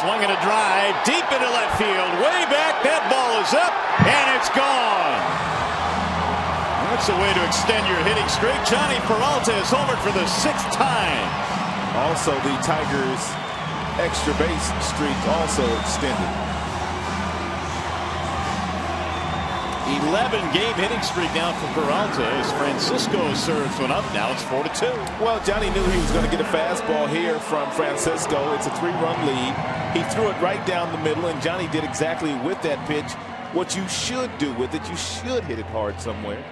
swinging a drive deep into left field. Way back. That ball is up and it's gone. That's a way to extend your hitting streak. Jhonny Peralta is homered for the sixth time. Also, the Tigers' extra base streak also extended. 11 game hitting streak now for Peralta as Francisco serves one up. Now it's 4 to 2. Well, Jhonny knew he was going to get a fastball here from Francisco. It's a three run lead. He threw it right down the middle, and Jhonny did exactly with that pitch what you should do with it. You should hit it hard somewhere.